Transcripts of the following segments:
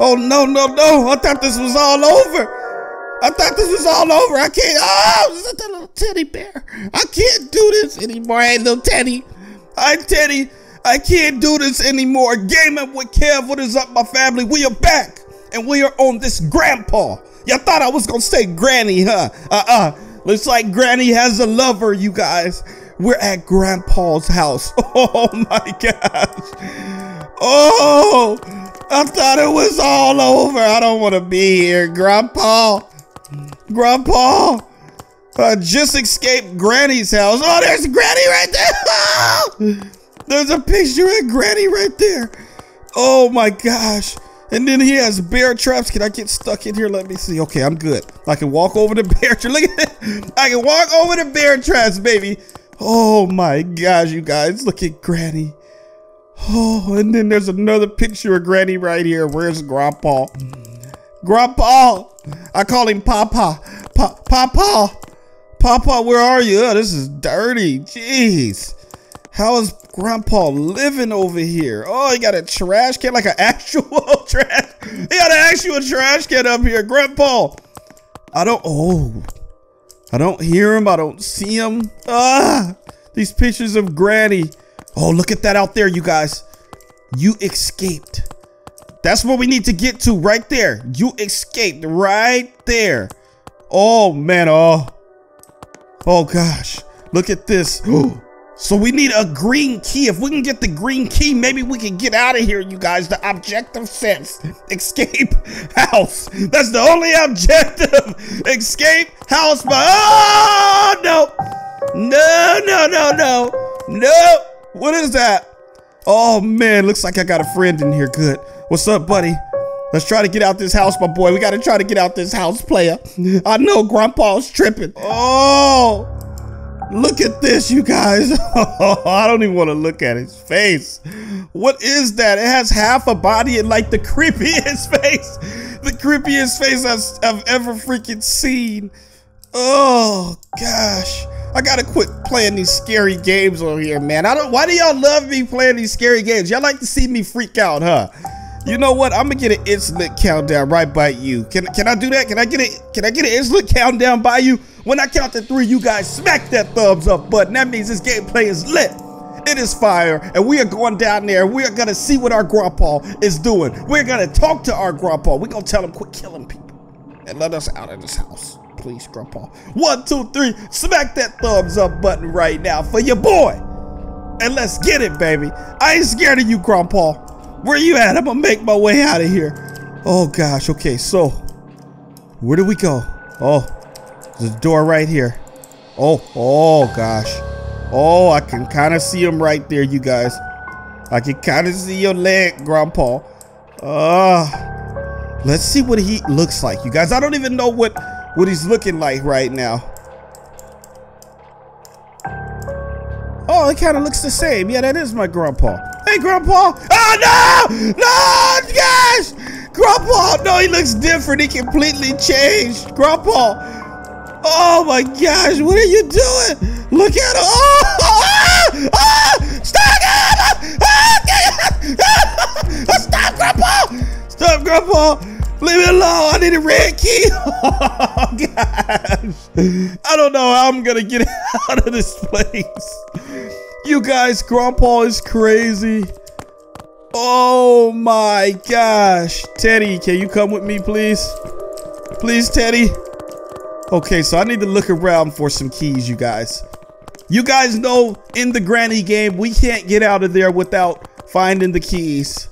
Oh no, no, no. I thought this was all over. I thought this was all over. I can't. Ah, oh, it's a little teddy bear. I can't do this anymore. Hey, little Teddy. Hi, Teddy. I can't do this anymore. Gaming with Kev. What is up, my family? We are back, and we are on this grandpa. Y'all thought I was gonna say granny, huh? Uh-uh. Looks like granny has a lover, you guys. We're at grandpa's house. Oh my gosh. Oh, I thought it was all over. I don't want to be here, grandpa. Grandpa, I just escaped Granny's house. Oh, there's Granny right there. there's a picture of Granny right there. Oh my gosh. And then he has bear traps. Can I get stuck in here? Let me see. Okay, I'm good. I can walk over the bear trap. Look at that. I can walk over the bear traps, baby. Oh my gosh, you guys. Look at Granny. Oh, and then there's another picture of Granny right here. Where's Grandpa? Grandpa. I call him Papa. Pa Papa. Papa, where are you? Oh, this is dirty. Jeez. How is Grandpa living over here? Oh, he got a trash can, like an actual trash. He got an actual trash can up here. Grandpa. I don't, oh. I don't hear him. I don't see him. Ah, these pictures of Granny. Oh, look at that out there, you guys. You escaped. That's what we need to get to right there. You escaped right there. Oh, man. Oh, oh gosh. Look at this. so we need a green key. If we can get the green key, maybe we can get out of here, you guys. The objective sense. Escape house. That's the only objective. Escape house. But oh, no. No, no, no, no. No. What is that? Oh, man. Looks like I got a friend in here. Good. What's up, buddy? Let's try to get out this house, my boy. We gotta try to get out this house, player. I know Grandpa's tripping. Oh, look at this, you guys. I don't even want to look at his face. What is that? It has half a body and like the creepiest face. The creepiest face I've ever freaking seen. Oh, gosh. I gotta quit playing these scary games over here, man. I don't. Why do y'all love me playing these scary games? Y'all like to see me freak out, huh? You know what? I'm gonna get an instant countdown right by you. Can can I do that? Can I get it? Can I get an instant countdown by you? When I count to three, you guys smack that thumbs up button. That means this gameplay is lit. It is fire, and we are going down there. We are gonna see what our grandpa is doing. We're gonna talk to our grandpa. We're gonna tell him quit killing people and let us out of this house, please, grandpa. One, two, three. Smack that thumbs up button right now for your boy, and let's get it, baby. I ain't scared of you, grandpa. Where you at? I'm gonna make my way out of here. Oh gosh, okay, so where do we go? Oh, there's a door right here. Oh, oh gosh. Oh, I can kind of see him right there, you guys. I can kind of see your leg, Grandpa. Uh, let's see what he looks like, you guys. I don't even know what, what he's looking like right now. Oh, it kind of looks the same. Yeah, that is my grandpa. Hey, Grandpa. Oh, no! No, gosh! Grandpa, no, he looks different. He completely changed. Grandpa. Oh, my gosh. What are you doing? Look at him. Oh, oh, oh, stop! Oh, stop, Grandpa! Stop, Grandpa! Leave me alone. I need a red key. Oh, gosh. I don't know how I'm going to get out of this place. You guys, Grandpa is crazy. Oh my gosh. Teddy, can you come with me, please? Please, Teddy. Okay, so I need to look around for some keys, you guys. You guys know in the granny game, we can't get out of there without finding the keys.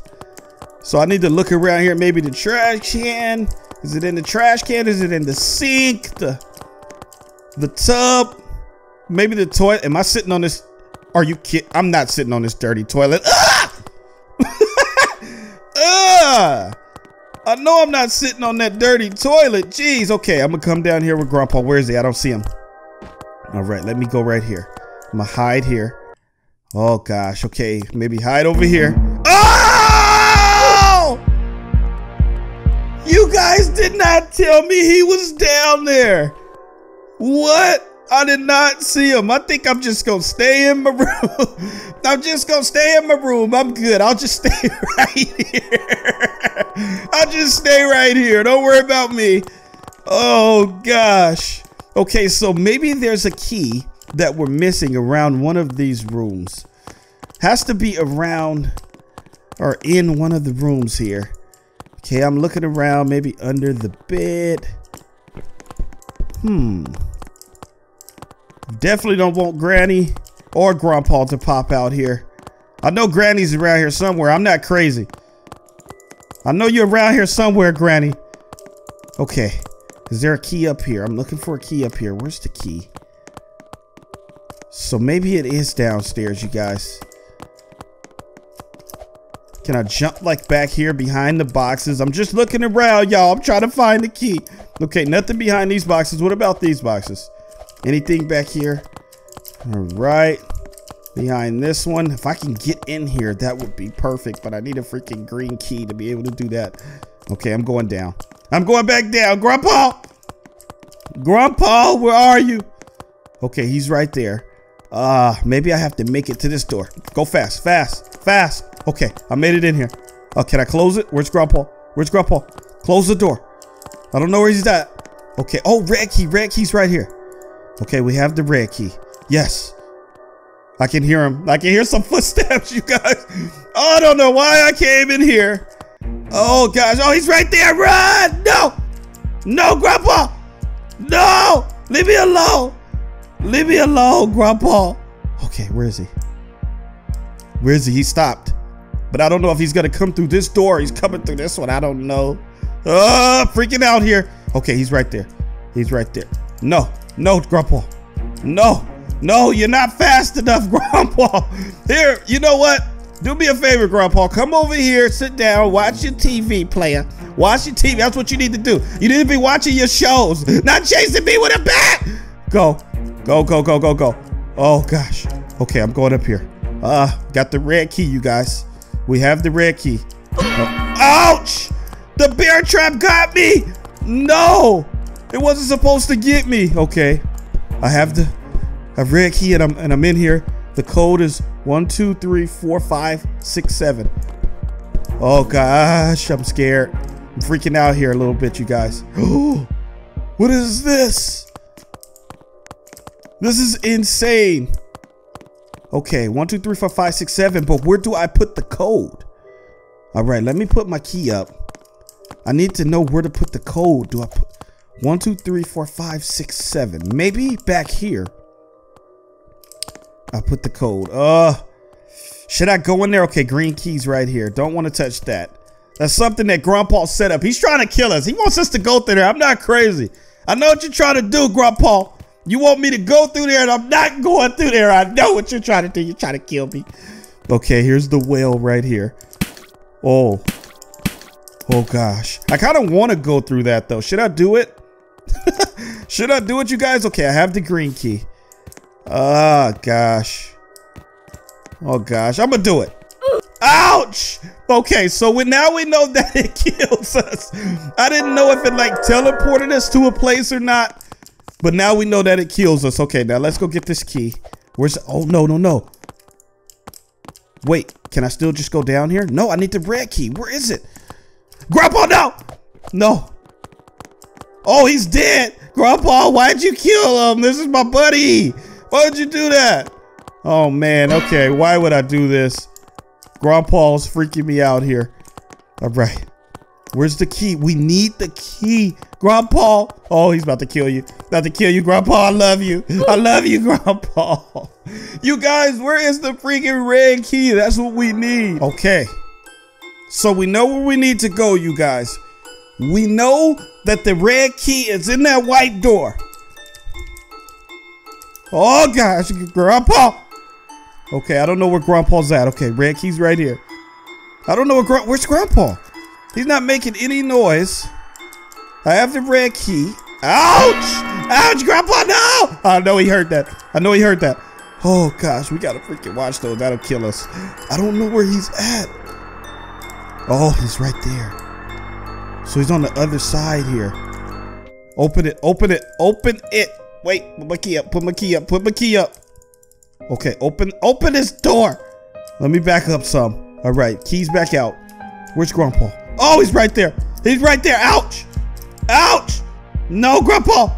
So I need to look around here. Maybe the trash can. Is it in the trash can? Is it in the sink? The, the tub? Maybe the toilet. Am I sitting on this are you kidding? I'm not sitting on this dirty toilet. Ah! ah! I know I'm not sitting on that dirty toilet. Jeez. Okay, I'm gonna come down here with Grandpa. Where is he? I don't see him. All right, let me go right here. I'm gonna hide here. Oh gosh. Okay, maybe hide over here. You guys did not tell me he was down there. What? I did not see him. I think I'm just gonna stay in my room. I'm just gonna stay in my room. I'm good. I'll just stay right here. I'll just stay right here. Don't worry about me. Oh gosh. Okay, so maybe there's a key that we're missing around one of these rooms. Has to be around or in one of the rooms here. Okay, I'm looking around, maybe under the bed. Hmm. Definitely don't want Granny or Grandpa to pop out here. I know Granny's around here somewhere. I'm not crazy. I know you're around here somewhere, Granny. Okay. Is there a key up here? I'm looking for a key up here. Where's the key? So maybe it is downstairs, you guys. Can I jump like back here behind the boxes? I'm just looking around, y'all. I'm trying to find the key. Okay, nothing behind these boxes. What about these boxes? Anything back here? All right. Behind this one. If I can get in here, that would be perfect. But I need a freaking green key to be able to do that. Okay, I'm going down. I'm going back down. Grandpa! Grandpa, where are you? Okay, he's right there. Uh, maybe I have to make it to this door. Go fast, fast, fast. Okay, I made it in here. Uh, can I close it? Where's Grandpa? Where's Grandpa? Close the door. I don't know where he's at. Okay, oh, red key, red key's right here. Okay, we have the red key. Yes. I can hear him. I can hear some footsteps, you guys. I don't know why I came in here. Oh, gosh. Oh, he's right there. Run! No! No, Grandpa! No! Leave me alone! Leave me alone, Grandpa. Okay, where is he? Where is he? He stopped. But I don't know if he's gonna come through this door. He's coming through this one. I don't know. Oh, freaking out here. Okay, he's right there. He's right there. No, no, Grandpa. No, no, you're not fast enough, Grandpa. Here, you know what? Do me a favor, Grandpa. Come over here, sit down, watch your TV, player. Watch your TV. That's what you need to do. You need to be watching your shows, not chasing me with a bat. Go, go, go, go, go, go. Oh, gosh. Okay, I'm going up here. Uh, got the red key, you guys. We have the red key. Oh, ouch! The bear trap got me! No! It wasn't supposed to get me. Okay. I have the a red key and I'm and I'm in here. The code is one, two, three, four, five, six, seven. Oh gosh, I'm scared. I'm freaking out here a little bit, you guys. what is this? This is insane. Okay, one, two, three, four, five, six, seven. But where do I put the code? All right, let me put my key up. I need to know where to put the code. Do I put one, two, three, four, five, six, seven? Maybe back here. I put the code. Uh, should I go in there? Okay, green keys right here. Don't want to touch that. That's something that Grandpa set up. He's trying to kill us. He wants us to go through there. I'm not crazy. I know what you're trying to do, Grandpa. You want me to go through there and I'm not going through there. I know what you're trying to do. You're trying to kill me. Okay, here's the whale right here. Oh. Oh gosh. I kind of want to go through that though. Should I do it? Should I do it, you guys? Okay, I have the green key. Oh, gosh. Oh gosh, I'm gonna do it. Ouch! Okay, so we, now we know that it kills us. I didn't know if it like teleported us to a place or not. But now we know that it kills us. Okay, now let's go get this key. Where's, oh, no, no, no. Wait, can I still just go down here? No, I need the red key. Where is it? Grandpa, no! No. Oh, he's dead. Grandpa, why'd you kill him? This is my buddy. Why'd you do that? Oh, man. Okay, why would I do this? Grandpa's freaking me out here. All right. Where's the key? We need the key. Grandpa. Oh, he's about to kill you. About to kill you, Grandpa. I love you. I love you, Grandpa. You guys, where is the freaking red key? That's what we need. Okay. So we know where we need to go, you guys. We know that the red key is in that white door. Oh, gosh. Grandpa. Okay, I don't know where Grandpa's at. Okay, red key's right here. I don't know where Grandpa. Where's Grandpa? He's not making any noise. I have the red key. Ouch! Ouch, Grandpa, no! I know he heard that. I know he heard that. Oh, gosh, we gotta freaking watch those. That'll kill us. I don't know where he's at. Oh, he's right there. So he's on the other side here. Open it, open it, open it. Wait, put my key up. Put my key up. Put my key up. Okay, open open this door. Let me back up some. All right, keys back out. Where's Grandpa? Oh, he's right there. He's right there. Ouch. Ouch. No, Grandpa.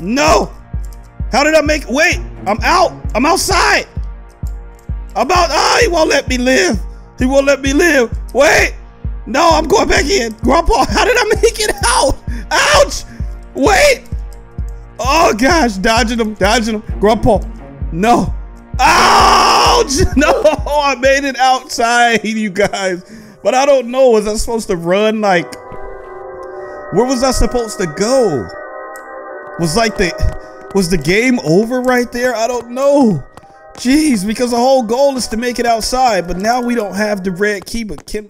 No. How did I make Wait, I'm out. I'm outside. I'm out. Oh, he won't let me live. He won't let me live. Wait. No, I'm going back in. Grandpa, how did I make it out? Ouch. Wait. Oh, gosh. Dodging him. Dodging him. Grandpa. No. Ouch. No, I made it outside, you guys. But I don't know. Was I supposed to run like... Where was I supposed to go? Was like the... Was the game over right there? I don't know. Jeez, because the whole goal is to make it outside, but now we don't have the red key. But Kim,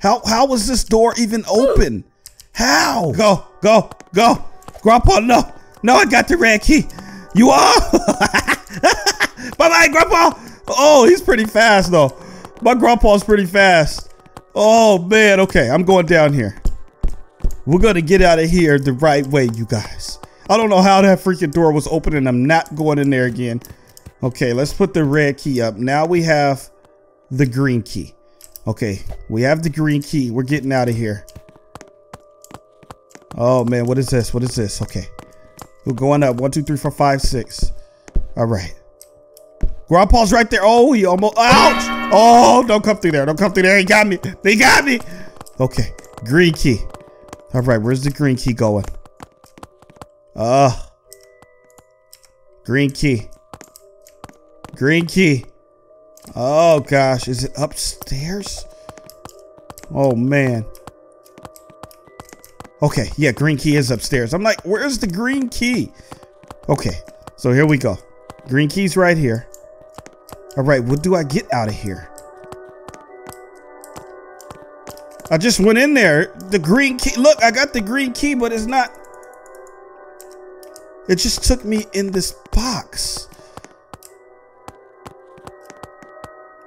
how how was this door even open? How? Go, go, go. Grandpa, no. No, I got the red key. You are? Bye-bye, Grandpa. Oh, he's pretty fast, though. My grandpa's pretty fast. Oh, man. Okay, I'm going down here. We're going to get out of here the right way, you guys. I don't know how that freaking door was open, and I'm not going in there again. Okay, let's put the red key up. Now we have the green key. Okay, we have the green key. We're getting out of here. Oh, man. What is this? What is this? Okay. We're going up. One, two, three, four, five, six. All right. Grandpa's right there. Oh, he almost. Ouch! Oh, don't come through there. Don't come through there. He got me. They got me. Okay. Green key. All right. Where's the green key going? Uh. Green key. Green key. Oh, gosh. Is it upstairs? Oh, man. Okay. Yeah, green key is upstairs. I'm like, where's the green key? Okay. So here we go. Green key's right here. All right, what do I get out of here? I just went in there. The green key. Look, I got the green key, but it's not. It just took me in this box.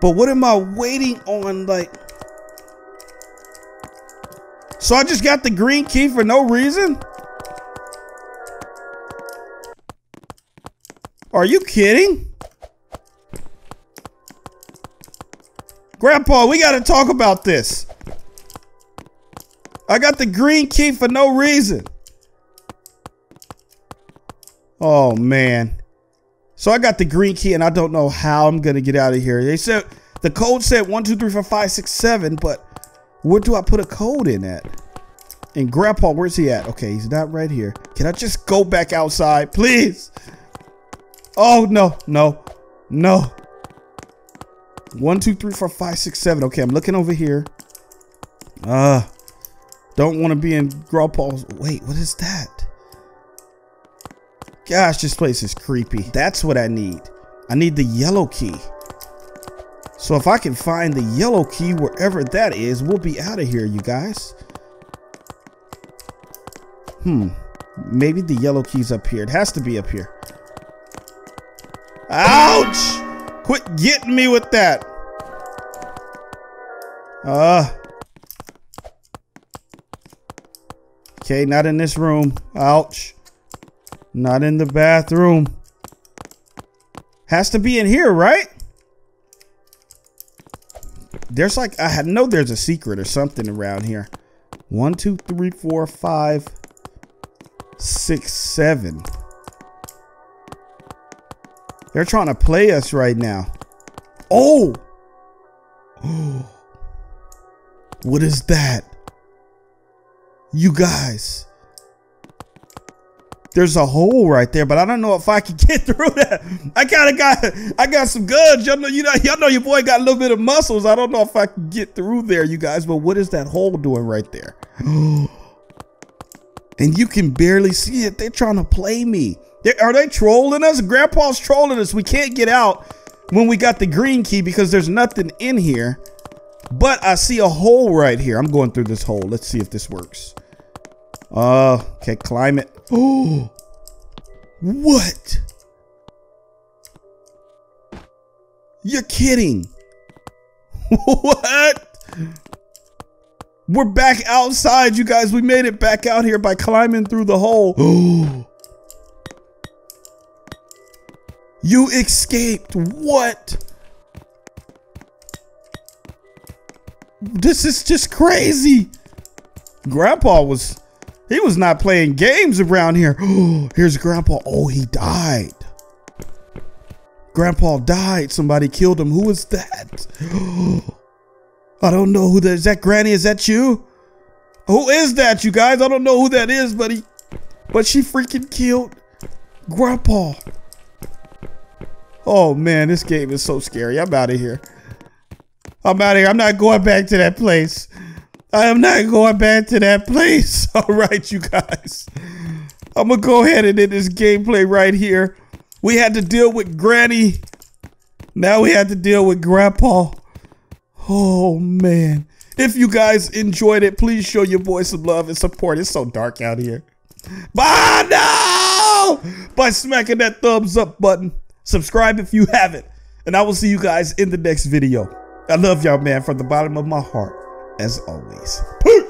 But what am I waiting on? Like. So I just got the green key for no reason? Are you kidding? Grandpa, we got to talk about this. I got the green key for no reason. Oh, man. So I got the green key and I don't know how I'm going to get out of here. They said the code said one, two, three, four, five, six, seven, but where do I put a code in at? And Grandpa, where's he at? Okay, he's not right here. Can I just go back outside, please? Oh, no, no, no. One, two, three, four, five, six, seven. Okay, I'm looking over here. Uh, don't want to be in Grandpa's. Wait, what is that? Gosh, this place is creepy. That's what I need. I need the yellow key. So if I can find the yellow key wherever that is, we'll be out of here, you guys. Hmm. Maybe the yellow key's up here. It has to be up here. Ouch! Quit getting me with that. Uh. Okay, not in this room. Ouch. Not in the bathroom. Has to be in here, right? There's like, I know there's a secret or something around here. One, two, three, four, five, six, seven. They're trying to play us right now. Oh! what is that? You guys. There's a hole right there, but I don't know if I can get through that. I kind of got, I got some guns. Y'all know, you know, y'all know your boy got a little bit of muscles. I don't know if I can get through there, you guys. But what is that hole doing right there? and you can barely see it. They're trying to play me. Are they trolling us? Grandpa's trolling us. We can't get out when we got the green key because there's nothing in here. But I see a hole right here. I'm going through this hole. Let's see if this works. Uh, okay, climb it. Oh, what? You're kidding. what? We're back outside, you guys. We made it back out here by climbing through the hole. You escaped. What? This is just crazy. Grandpa was, he was not playing games around here. Here's Grandpa. Oh, he died. Grandpa died. Somebody killed him. Who is that? I don't know who that is. That Granny? Is that you? Who is that, you guys? I don't know who that is, he, but she freaking killed Grandpa. Oh man, this game is so scary. I'm out of here. I'm out of here. I'm not going back to that place. I am not going back to that place. All right, you guys. I'm going to go ahead and end this gameplay right here. We had to deal with Granny. Now we have to deal with Grandpa. Oh, man. If you guys enjoyed it, please show your boy some love and support. It's so dark out here. Bye now! By smacking that thumbs up button. Subscribe if you haven't. And I will see you guys in the next video. I love y'all, man, from the bottom of my heart, as always. Peace.